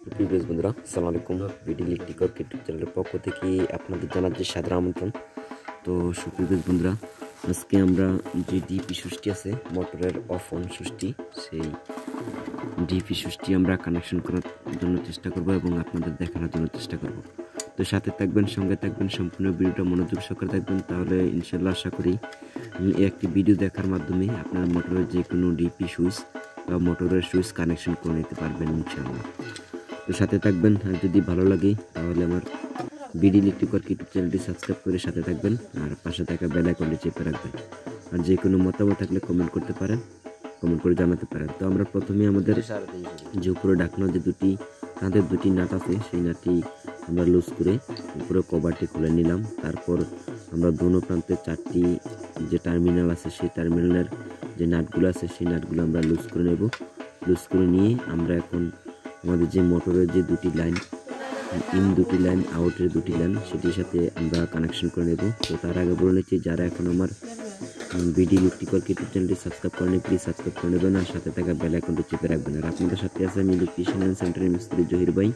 প্রিয় বন্ধুরা, আসসালামু আলাইকুম। বিডি ইলেকট্রিক ইউটিউব চ্যানেলের পক্ষ থেকে আপনাদের জানাচ্ছি সাদর আমন্ত্রণ। তো সুপ্রিয় বন্ধুরা, আজকে আমরা যে ডিপি সুষ্টি আছে, মোটরের অফ অন সুষ্টি, সেই ডিপি সুষ্টি আমরা কানেকশন করার জন্য চেষ্টা করব এবং আপনাদের দেখানোর জন্য চেষ্টা করব। তো সাথে থাকবেন, সঙ্গে থাকবেন, সম্পূর্ণ ভিডিওটা মনোযোগ সহকারে থাকবেন তাহলে ইনশাল্লাহ আশা করি একটি ভিডিও দেখার মাধ্যমে আপনার মোটরের যে কোনো ডিপি সুইচ বা মোটরের সুইচ কানেকশন করে নিতে পারবেন ইনশাল্লাহ তো সাথে থাকবেন। আর যদি ভালো লাগে, তাহলে আমার বিডি ইলেকট্রিক ওয়ার্ক ইউটিউব চ্যানেলটি সাবস্ক্রাইব করে সাথে থাকবেন। আর পাশে থাকা বেল আইকনটি চেপে রাখবেন। আর যে কোনো মতামত থাকলে কমেন্ট করতে পারেন কমেন্ট করে জানাতে পারেন। তো আমরা প্রথমে আমাদের যে উপরে ডাকনো যে দুটি কাঁধের দুটি নাট আছে। সেই নাটটি আমরা লুজ করে উপরে কভারটি খুলে নিলাম। তারপর আমরা দোনো প্রান্তে চারটি যে টার্মিনাল আছে, সেই টার্মিনালের যে নাটগুলো আছে, সেই নাটগুলো আমরা লুজ করে নেব। লুজ করে নিয়ে আমরা এখন আমাদের যে মোটরের যে দুটি লাইন ইন দুটি লাইন, আউটের দুটি লাইন, সেটির সাথে আমরা কানেকশন করে নেব। তো তার আগে বলে নিচ্ছি, যারা এখন আমার বিডি ইলেকট্রিক্যাল ইউটিউব চ্যানেলটি সাবস্ক্রাইব করেন প্লিজ সাবস্ক্রাইব করে নেবেন আর সাথে থাকা বেল আইকনটি চেপে রাখবেন। আর আপনাদের সাথে আছে আমি ইলেকট্রিশিয়ান সেন্টারের মিস্ত্রি জহির ভাই,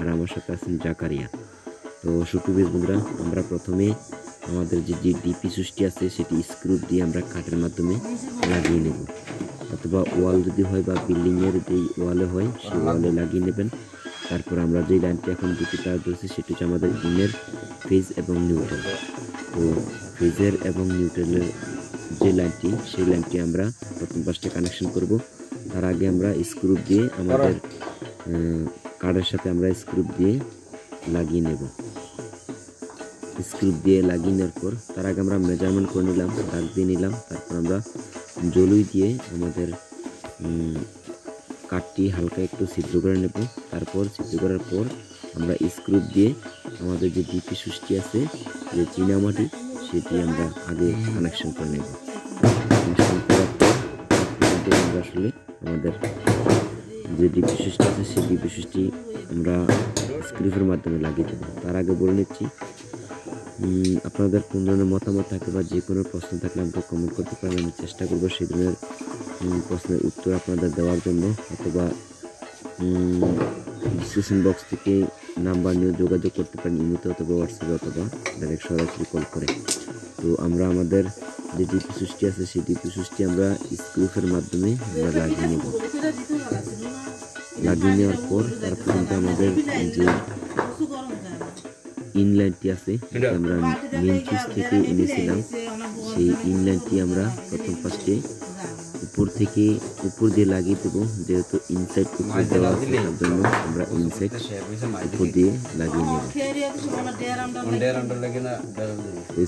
আর আমার সাথে আছেন জাকারিয়া। তো সুপ্রবীর বন্ধুরা, আমরা প্রথমে আমাদের যে যে ডিপি সুইচটি আছে, সেটি স্ক্রু দিয়ে আমরা কাঠের মাধ্যমে লাগিয়ে নেব। অথবা ওয়াল যদি হয় বা বিল্ডিংয়ের যেই ওয়ালে হয়, সেই ওয়ালে লাগিয়ে নেবেন। তারপর আমরা যেই লাইনটি এখন দুটি তার ধরছি, সেটি হচ্ছে আমাদের ইনের ফেজ এবং নিউট্রাল। তো ফেজের এবং নিউট্রালের যে লাইনটি, সেই লাইনটি আমরা প্রথম পাশটা কানেকশন করব। তার আগে আমরা স্ক্রুপ দিয়ে আমাদের কার্ডের সাথে আমরা স্ক্রুপ দিয়ে লাগিয়ে নেব। স্ক্রুপ দিয়ে লাগিয়ে নেওয়ার পর, তার আগে আমরা মেজারমেন্ট করে নিলাম, দাগ দিয়ে নিলাম, তারপর আমরা জলুই দিয়ে আমাদের কাঠটি হালকা একটু ছিদ্র করে নেব। তারপর ছিদ্র করার পর আমরা স্ক্রু দিয়ে আমাদের যে ডিপি সুষ্টি আছে, যে চীনামাটি সেটি আমরা আগে কানেকশন করে নেব। আসলে আমাদের যে ডিপি সুষ্টি আছে, সেই ডিপি সুষ্টি আমরা স্ক্রিপের মাধ্যমে লাগিয়ে দেবো। তার আগে বলে নিচ্ছি আপনাদের কোন ধরনের মতামত থাকে বা যে কোনো প্রশ্ন থাকলে আমাকে কমেন্ট করতে পারেন। আমি চেষ্টা করব সেই ধরনের প্রশ্নের উত্তর আপনাদের দেওয়ার জন্য অথবা ডিসক্রিপশন বক্স থেকে নাম্বার নিয়ে যোগাযোগ করতে পারেন, ইমোতে অথবা হোয়াটসঅ্যাপে অথবা ডাইরেক্ট সরাসরি কল করে। তো আমরা আমাদের যে ডিপি সৃষ্টি আছে, সেই ডিপি সৃষ্টি আমরা স্ক্রুফের মাধ্যমে আমরা লাগিয়ে নেব। লাগিয়ে নেওয়ার পর তারপর আমাদের যে ইনলাইনটি আছে আমরা মেন সুইচ থেকে এনেছিলাম। সেই ইনলাইনটি আমরা প্রথম ফার্স্টে উপর থেকে উপর দিয়ে লাগিয়ে দেবো যেহেতু ইনসাইড উপর দেওয়া আছে তার জন্য আমরা ইনসাইড উপর দিয়ে লাগিয়ে নেব।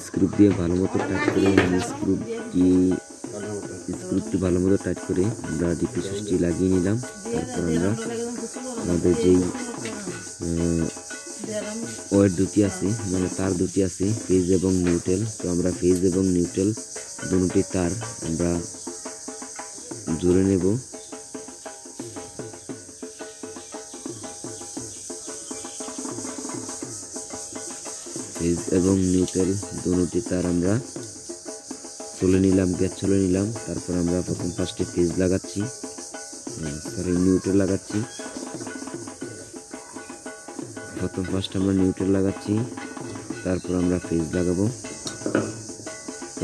স্ক্রুপ দিয়ে ভালো মতো টাইট করে স্ক্রুপটি স্ক্রুপটি ভালো মতো টাইট করে। আমরা ডিপি সুইচটি লাগিয়ে নিলাম। তারপর আমরা আমাদের যেই ওয়েট দুটি আছে মানে তার দুটি আছে ফেজ এবং নিউট্রাল তো আমরা ফেজ এবং নিউট্রাল দুটি তার আমরা জুড়ে নেব। ফেজ এবং নিউট্রাল দুটি তার আমরা চলে নিলাম গ্যাস চলে নিলাম। তারপর আমরা প্রথম ফার্স্টে ফেজ লাগাচ্ছি নিউট্রাল লাগাচ্ছি। প্রথম ফার্স্ট আমরা নিউট্রাল লাগাচ্ছি। তারপর আমরা ফেজ লাগাবো।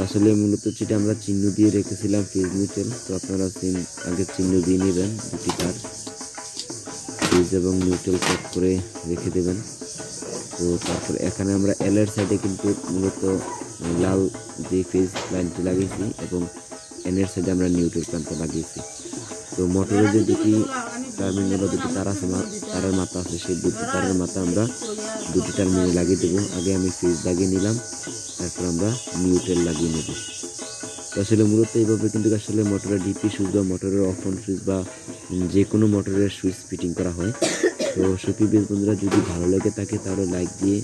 আসলে মূলত যেটা আমরা চিহ্ন দিয়ে রেখেছিলাম ফেজ নিউট্রাল তো আপনারা চিন- আগে চিহ্ন দিয়ে নেবেন দুটি তার ফেজ এবং নিউট্রাল কাট করে রেখে দেবেন। তো তারপর এখানে আমরা এলের সাইডে কিন্তু মূলত লাল যে ফেজ লাইনটি লাগিয়েছি এবং এনের সাইডে আমরা নিউট্রাল প্রান্ত লাগিয়েছি। তো মোটরের যে দুটি টার্মিনাল দুটি তার আছে তারের মাথা আছে, সেই দুটি তারের মাথা আমরা দুটি টার্মিনাল লাগিয়ে দেবো। আগে আমি ফ্রিজ লাগিয়ে নিলাম, তারপর আমরা নিউট্রেল লাগিয়ে নেব। তো আসলে মূলত এইভাবে কিন্তু আসলে মোটরের ডিপি সুইচ বা মোটরের অফন সুইচ বা যে কোনো মোটরের সুইচ ফিটিং করা হয়। তো সুপি বেশ বন্ধুরা যদি ভালো লাগে থাকে তাহলে লাইক দিয়ে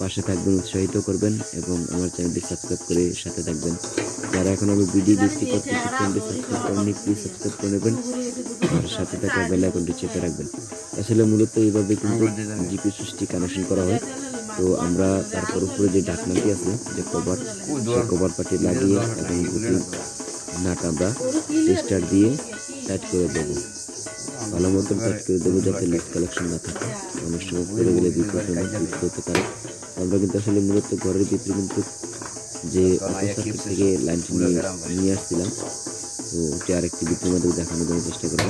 পাশে থাকবেন উৎসাহিত করবেন এবং আমার চ্যানেলটি সাবস্ক্রাইব করে সাথে থাকবেন। যারা এখন আমি ভিডিও দেখতে করতে চ্যানেলটি সাবস্ক্রাইব করেননি প্লিজ সাবস্ক্রাইব করে নেবেন। আর সাথে থাকা বেল আইকনটি চেপে রাখবেন। আসলে মূলত এইভাবে কিন্তু জিপি সৃষ্টি কানেকশন করা হয়। তো আমরা তারপর উপরে যে ঢাকনাটি আছে যে কভার সেই কভার পাটি লাগিয়ে এবং নাট আমরা টেস্টার দিয়ে টাইট করে দেবো। ভালো মতন কাট করে দেবো যাতে লিক কালেকশন না থাকে অনেক সময় পড়ে গেলে বিপদ হতে পারে। আমরা কিন্তু আসলে মূলত ঘরের ভিতরে কিন্তু যে অটো থেকে লাইনটি নিয়ে আসছিলাম, তো ওটি আরেকটি ভিডিওর মাধ্যমে দেখানোর জন্য চেষ্টা করব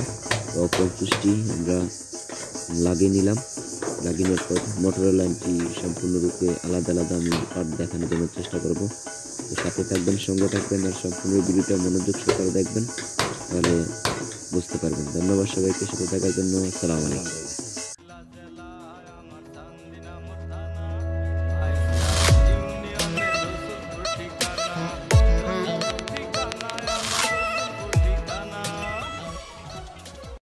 তো আমরা লাগিয়ে নিলাম। লাগিয়ে নেওয়ার পর মোটরের লাইনটি সম্পূর্ণরূপে আলাদা আলাদা আমি পার্ট দেখানোর জন্য চেষ্টা করব। তো সাথে থাকবেন, সঙ্গে থাকবেন আর সম্পূর্ণ ভিডিওটা মনোযোগ সহকারে দেখবেন। তাহলে বুঝতে পারবেন। ধন্যবাদ সবাইকে সাথে থাকার জন্য। আসসালামু আলাইকুম।